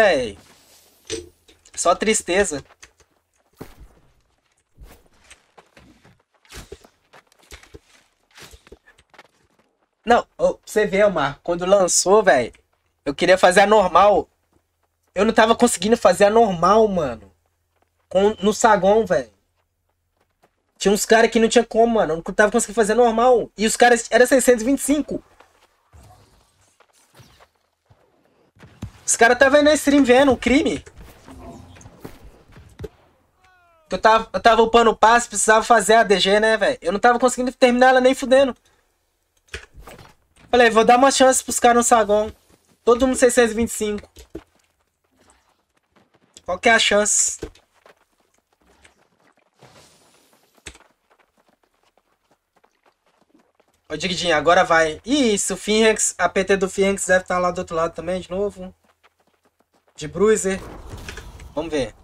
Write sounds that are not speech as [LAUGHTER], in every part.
véi. Só tristeza. Não, você vê, Omar, quando lançou, velho, eu queria fazer a normal. Eu não tava conseguindo fazer a normal, mano. Com, no saguão, velho. Tinha uns caras que não tinha como, mano. Eu não tava conseguindo fazer normal. E os caras era 625. Os caras tava aí na stream vendo o crime. Eu tava, eu tava upando o passe, precisava fazer a DG, né, velho? Eu não tava conseguindo terminar ela nem fudendo. Falei, vou dar uma chance pros caras no saguão. Todo mundo 625. Qual que é a chance? Ô, Digidinho, agora vai. Isso, o Phoenix, a PT do Phoenix deve estar lá do outro lado também, de novo. De Bruiser. Vamos ver.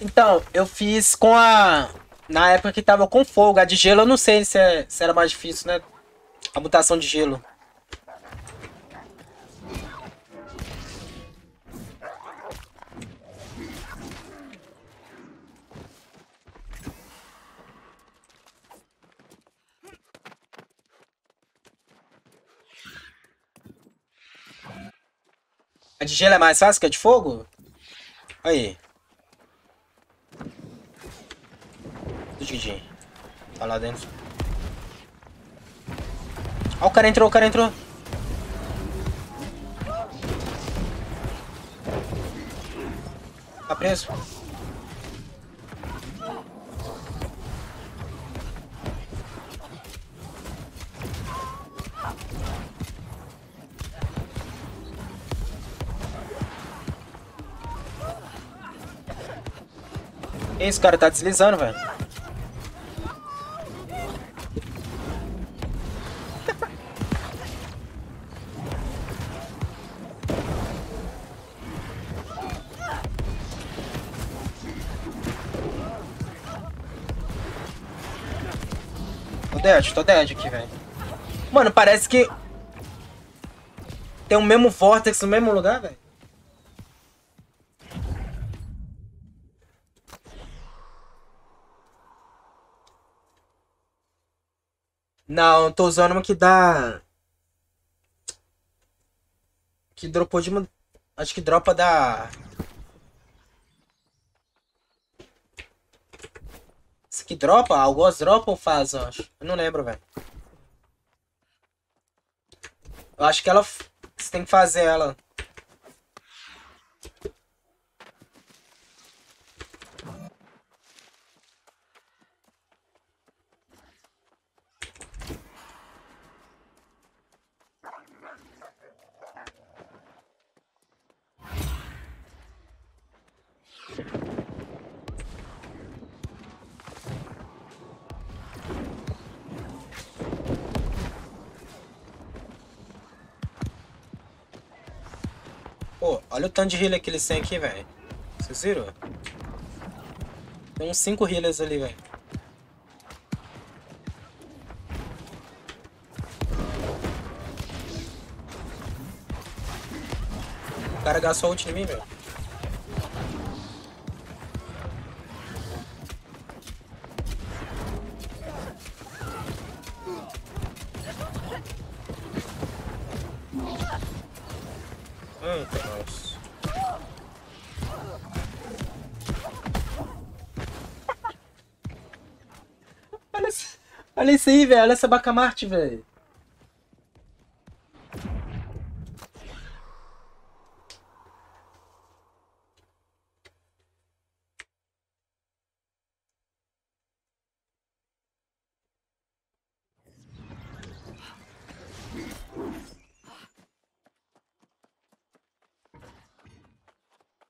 Então, eu fiz com a. Na época que tava com fogo. A de gelo eu não sei se, é, se era mais difícil, né? A mutação de gelo. A de gelo é mais fácil que a de fogo? Aí. Do Didi. Tá lá dentro. Ó, o cara entrou, o cara entrou. Tá preso. Esse cara tá deslizando, velho. Tô dead, tô dead aqui, velho. Mano, parece que... Tem o mesmo vortex no mesmo lugar, velho. Não, tô usando uma que dá. Que dropou de uma. Acho que dropa da. Isso aqui dropa? Algumas dropam ou faz, eu acho. Eu não lembro, velho. Eu acho que ela. Você tem que fazer ela. Pô, olha o tanto de healer que eles têm aqui, velho. Vocês viram? Tem uns 5 healers ali, velho. O cara gastou ult em mim, velho. Isso aí, velho. Olha essa bacamarte, velho.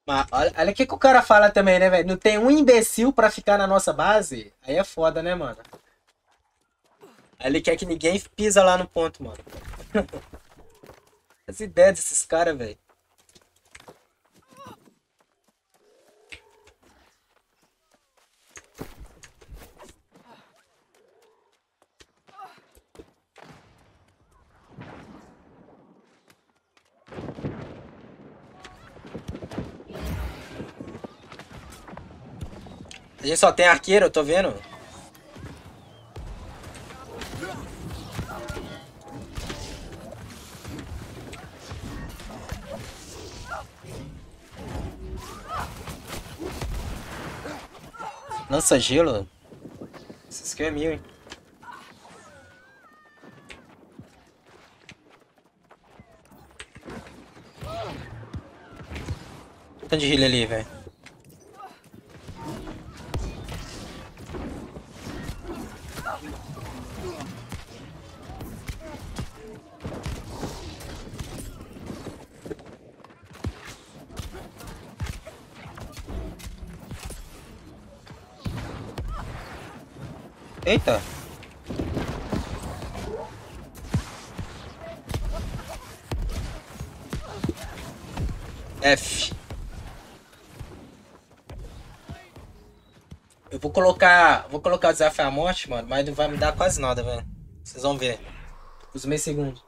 Mas olha, olha o que, que o cara fala também, né, velho? Não tem um imbecil pra ficar na nossa base? Aí é foda, né, mano? Ele quer que ninguém pisa lá no ponto, mano. [LAUGHS] As ideias desses caras, velho. A gente só tem arqueiro, eu tô vendo. Lança gelo? Esse skill é mil, hein? Tanto de heal ali, velho. Eita. F. Eu vou colocar. Vou colocar o desafio à morte, mano, mas não vai me dar quase nada, velho. Vocês vão ver. Os meus segundos.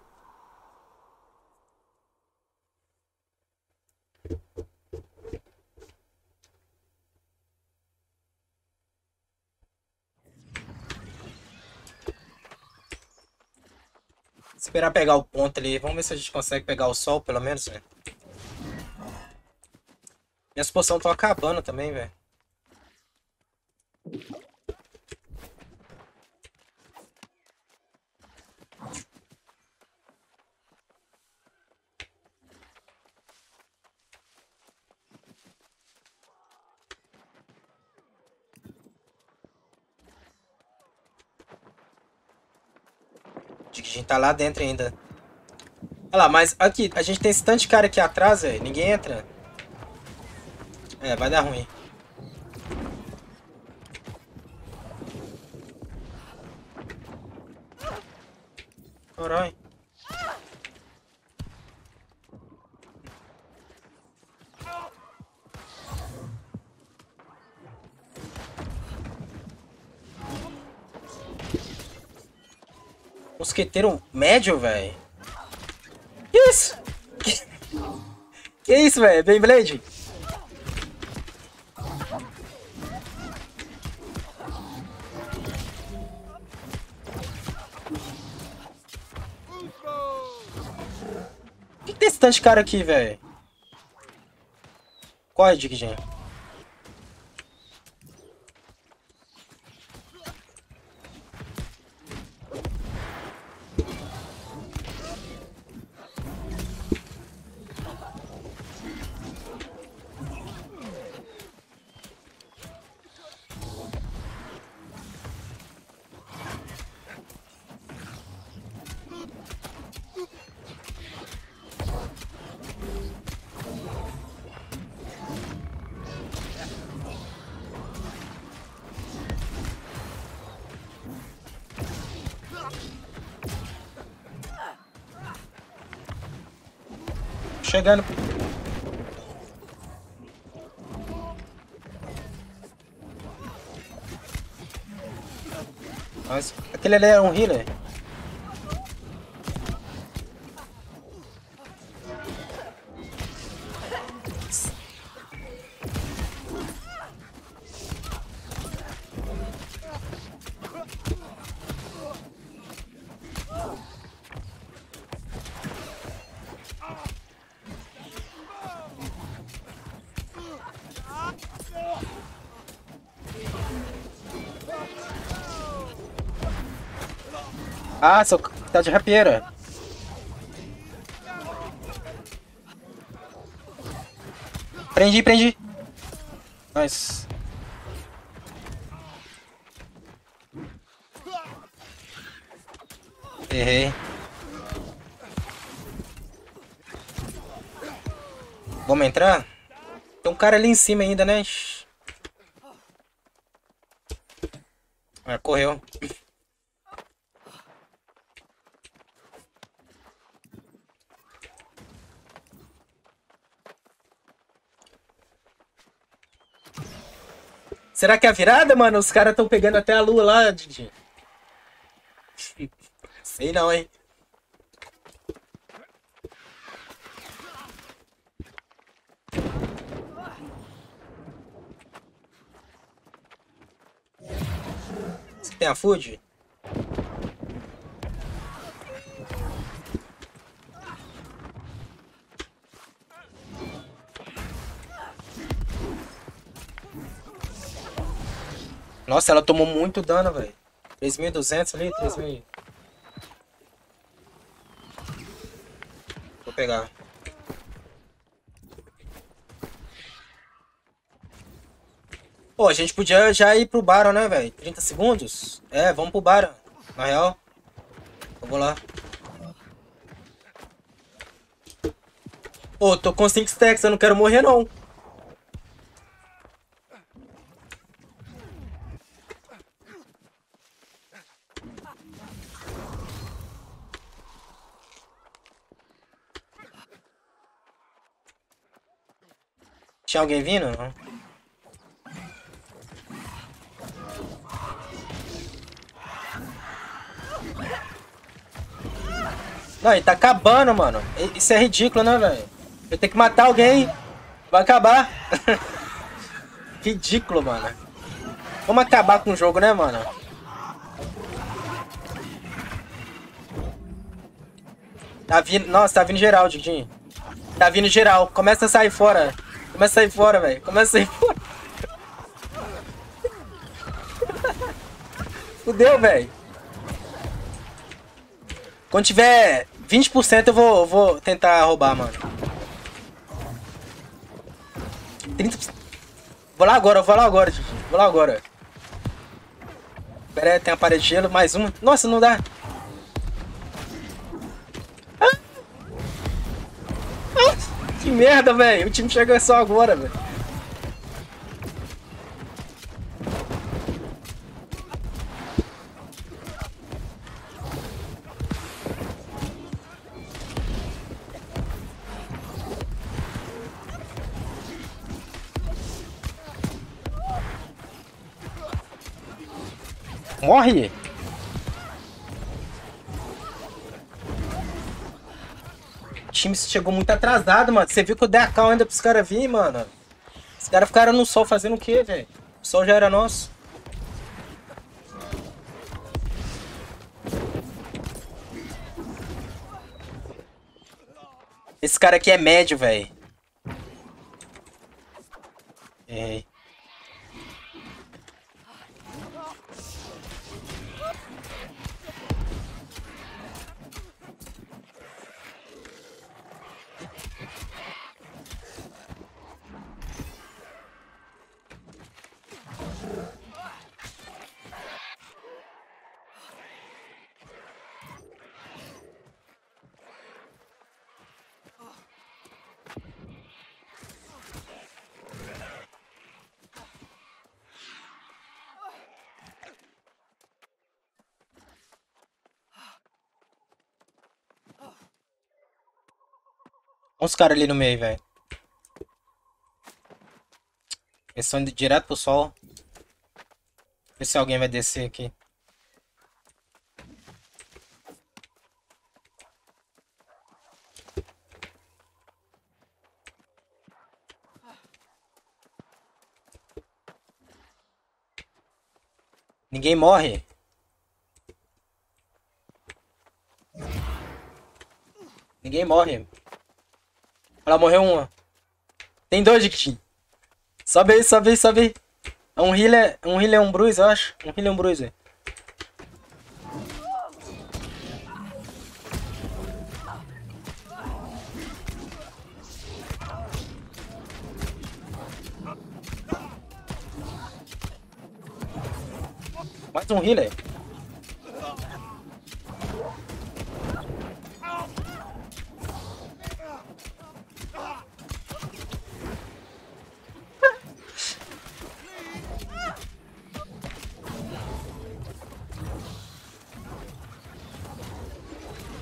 Esperar pegar o ponto ali. Vamos ver se a gente consegue pegar o sol, pelo menos, velho. Minhas poções estão acabando também, velho. Gente tá lá dentro ainda. Olha lá, mas aqui, a gente tem esse tanto de cara aqui atrás, velho. Ninguém entra. É, vai dar ruim. Mosqueteiro médio, velho? Que isso? Que, que isso, velho? Beyblade? Por que tem esse tanto de cara aqui, velho? Corre, Dick Jam. Chegando. Mas aquele ali é um healer. Ah, seu tá de rapieira. Prendi, prendi. Nice. Errei. Vamos entrar? Tem um cara ali em cima ainda, né? Ah, correu. Será que é a virada, mano? Os caras estão pegando até a lua lá, Didi. Sei não, hein? Você tem a food? Nossa, ela tomou muito dano, velho. 3.200 ali, 3.000. Vou pegar. Pô, a gente podia já ir pro Baron, né, velho? 30 segundos? É, vamos pro Baron. Na real. Eu vou lá. Pô, tô com 5 stacks, eu não quero morrer, não. Tinha alguém vindo? Não. Não, ele tá acabando, mano. Isso é ridículo, né, velho? Eu tenho que matar alguém. Vai acabar. [LAUGHS] ridículo, mano. Vamos acabar com o jogo, né, mano? Tá vindo... Nossa, tá vindo geral, Didinho. Tá vindo geral. Começa a sair fora. Começa a sair fora, velho. Começa a sair fora. Fudeu, velho. Quando tiver 20% eu vou, vou tentar roubar, mano. 30%. Vou lá agora, vou lá agora, Didi. Vou lá agora. Pera aí, tem a parede de gelo, mais uma. Nossa, não dá. Ah! Ah! Que merda, velho. O time chegou só agora, velho. Morre! Time chegou muito atrasado, mano. Você viu que eu dei a cal ainda pros caras virem, mano? Os caras ficaram no sol fazendo o quê, velho? O sol já era nosso. Esse cara aqui é médio, velho. Errei. Olha os caras ali no meio, velho. Eles estão direto pro sol. Ver se alguém vai descer aqui. Ninguém morre. Ninguém morre. Ela morreu uma. Tem dois de Sobe aí, sobe aí, sobe aí. É um healer, um healer um bruise, eu acho. Um healer um bruise. Mais um healer.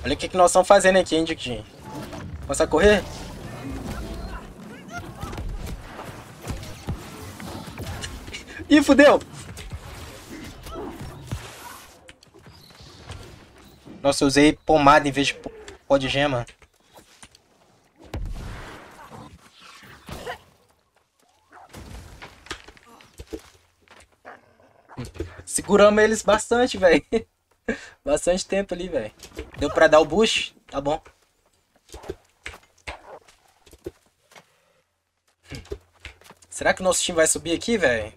Olha o que, que nós estamos fazendo aqui, hein, Diquinho. Posso correr? Ih, fudeu! Nossa, eu usei pomada em vez de pó de gema. Seguramos eles bastante, velho. [LAUGHS] Bastante tempo ali, velho. Deu pra dar o boost? Tá bom. Será que o nosso time vai subir aqui, velho?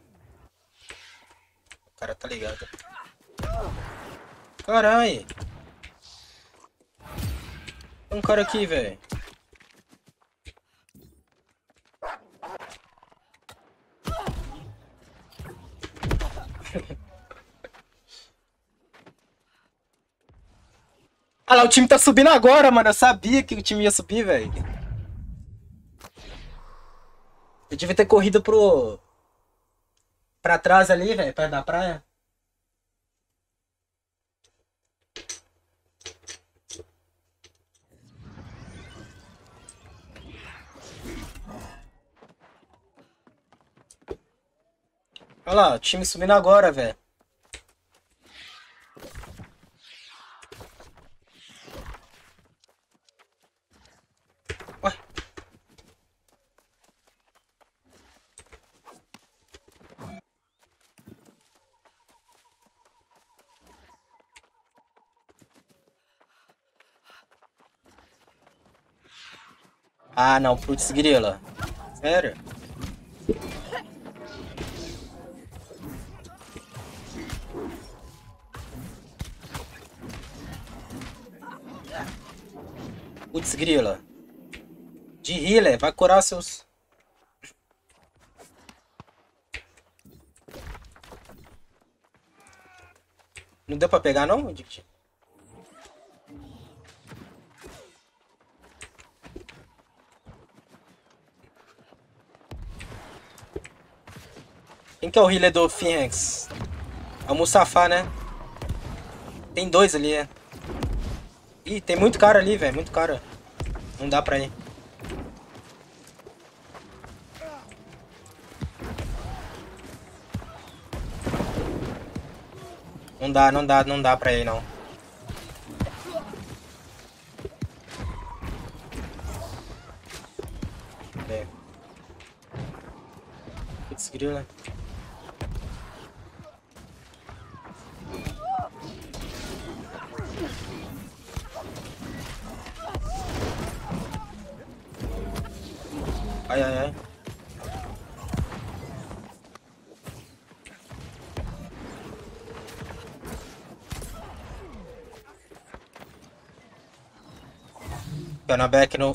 O cara tá ligado. Caralho. Tem um cara aqui, velho. [LAUGHS] Ah lá, o time tá subindo agora, mano. Eu sabia que o time ia subir, velho. Eu devia ter corrido pro. pra trás ali, velho, perto da praia. Olha lá, o time subindo agora, velho. Ah, não, putz grila. Sério? Putz grila. De healer, vai curar seus... Não deu pra pegar não? Quem que é o healer do Phoenix? É o Mustafa, né? Tem dois ali, é. Ih, tem muito cara ali, velho. Muito cara. Não dá pra ir. Não dá, não dá, não dá pra ir, não. É. Putz, grila. Né? Ai, ai, ai. Pena back no...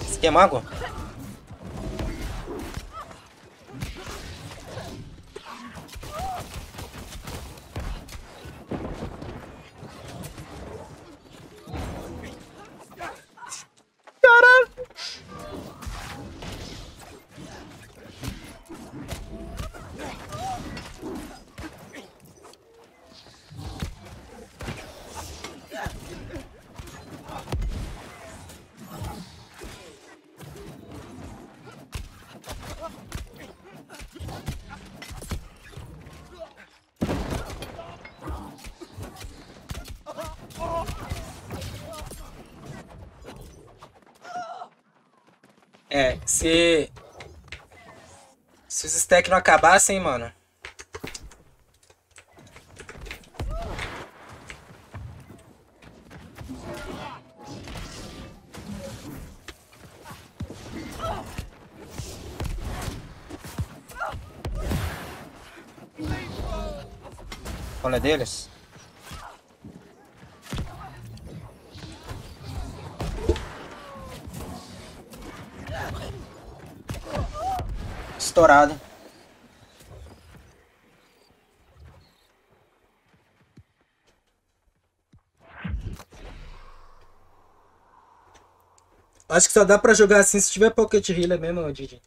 Esse aqui é se. Se os stacks não acabassem, mano. Qual é deles? Estourado. Acho que só dá pra jogar assim se tiver Pocket Healer mesmo, Didi.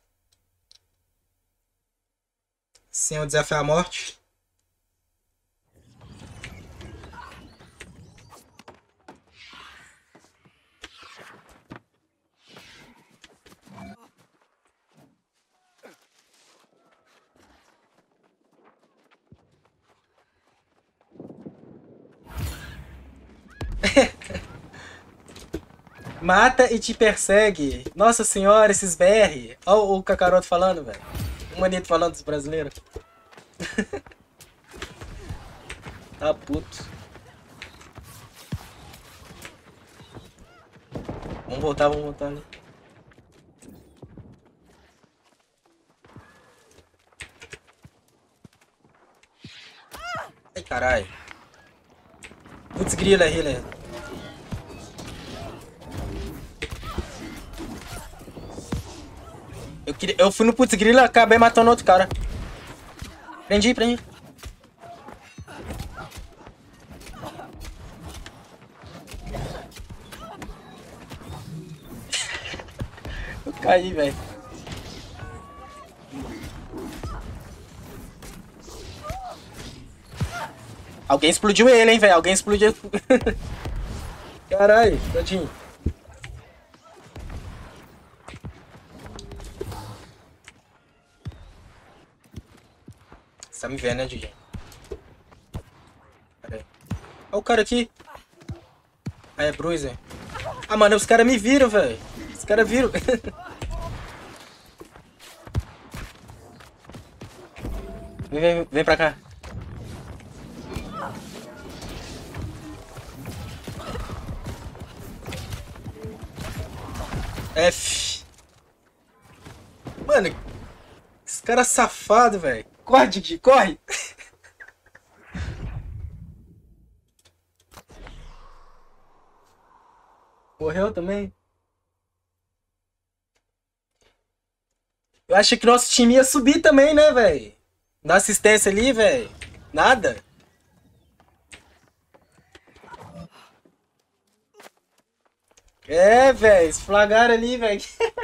Sem o desafio à morte. Mata e te persegue. Nossa senhora, esses BR. Olha o Kakaroto falando, velho. O Manito falando dos brasileiros. [LAUGHS] tá puto. Vamos voltar, vamos voltar ali. Ai, caralho. Putz, grila, healer. Eu, queria, eu fui no putz grila, acabei matando outro cara. Prendi, prendi. [LAUGHS] eu caí, velho. Alguém explodiu ele, hein, velho. Alguém explodiu. [LAUGHS] Caralho, tadinho. Tá me vendo, né, DJ? Pera aí. Olha o cara aqui. Ah, é Bruiser. Ah, mano, os caras me viram, velho. Os caras viram. [LAUGHS] vem, vem, vem pra cá. F. Mano, esse cara é safado, velho. Corre, Didi, corre. Morreu também? Eu achei que nosso time ia subir também, né, velho? Na assistência ali, velho. Nada. É, velho, esflagaram ali, velho. [LAUGHS]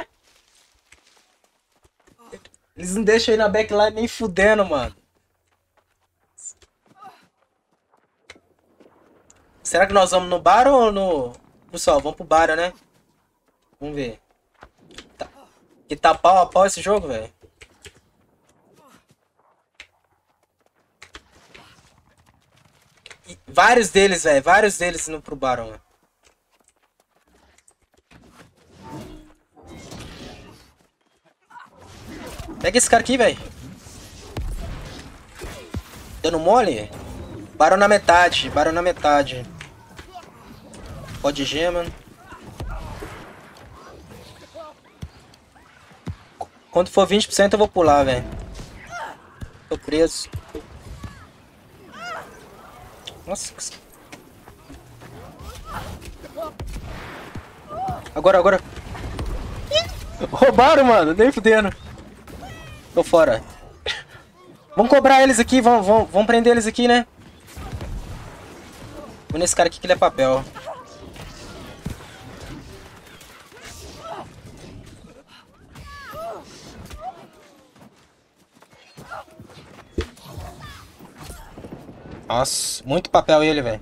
Eles não deixam aí na backline nem fudendo, mano. Será que nós vamos no bar ou no... Pessoal, vamos pro bar, né? Vamos ver. Tá. E tá pau a pau esse jogo, velho? Vários deles, velho. Vários deles indo pro Baron, Pega esse cara aqui, velho. Dando mole? Barão na metade, barão na metade. Pode gema. Quando for 20% eu vou pular, velho. Tô preso. Nossa. Agora, agora. Roubaram, mano. Nem fudendo. Tô fora. Vamos cobrar eles aqui, vamos, vamos, vamos prender eles aqui, né? Vou nesse cara aqui que ele é papel. Nossa, muito papel ele, velho.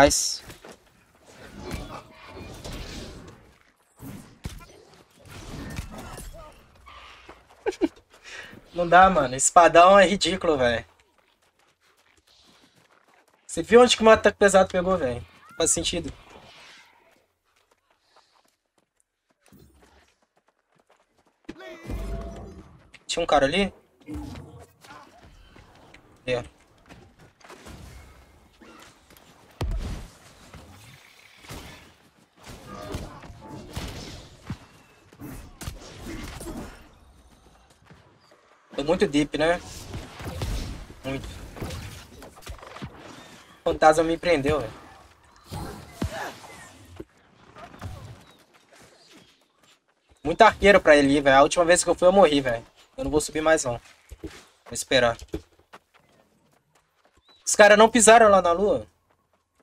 Nice. [LAUGHS] Não dá, mano. Espadão é ridículo, velho. Você viu onde que o ataque pesado pegou, velho? Faz sentido. Tinha um cara ali? É. muito deep, né? Muito. O fantasma me prendeu, velho. Muito arqueiro pra ele velho. A última vez que eu fui eu morri, velho. Eu não vou subir mais não. Vou esperar. Os caras não pisaram lá na lua?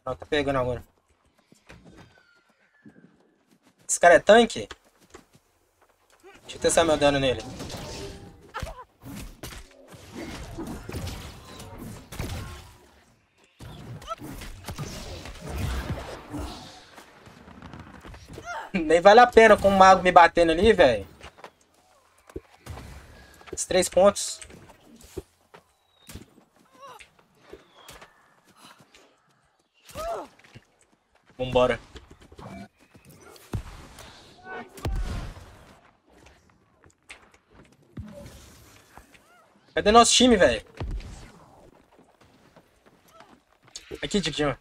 Não, tá pegando agora. Esse cara é tanque? Deixa eu testar meu dano nele. Nem vale a pena com o mago me batendo ali, velho. Os três pontos. Vambora. Cadê nosso time, velho? Aqui, Tiquinho.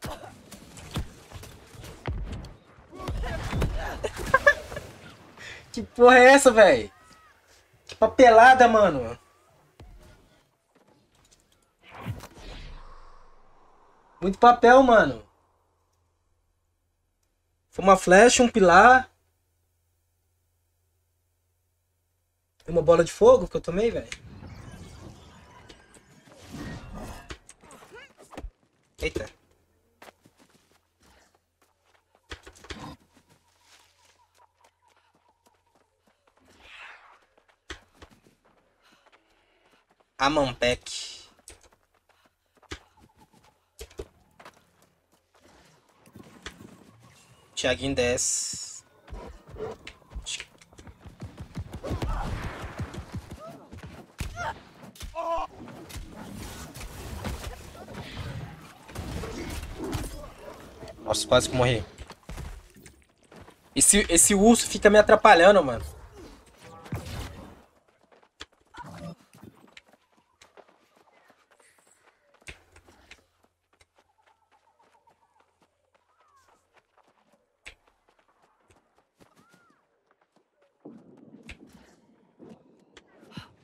Que porra é essa, velho? Que papelada, mano. Muito papel, mano. Foi uma flecha, um pilar. Uma bola de fogo que eu tomei, velho. Eita. Amampec. Tiaguinho desce. Nossa, quase que morri. Esse, esse urso fica me atrapalhando, mano.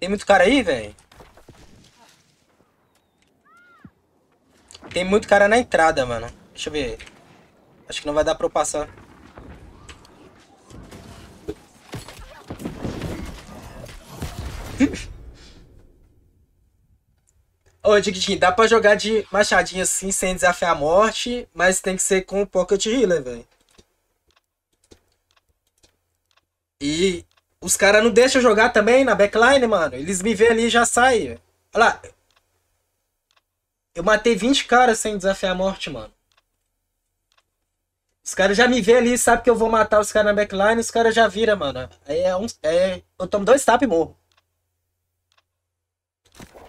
Tem muito cara aí, velho? Tem muito cara na entrada, mano. Deixa eu ver. Acho que não vai dar pra eu passar. [LAUGHS] Ô, Diguinho, dá pra jogar de machadinho assim, sem desafiar a morte, mas tem que ser com Pocket Healer, velho. E os caras não deixam jogar também na backline, mano. Eles me vêem ali e já saem. Olha lá. Eu matei 20 caras sem desafiar a morte, mano. Os caras já me vêem ali, sabe que eu vou matar os caras na backline, os caras já viram, mano. Aí é um. É, eu tomo dois taps e morro.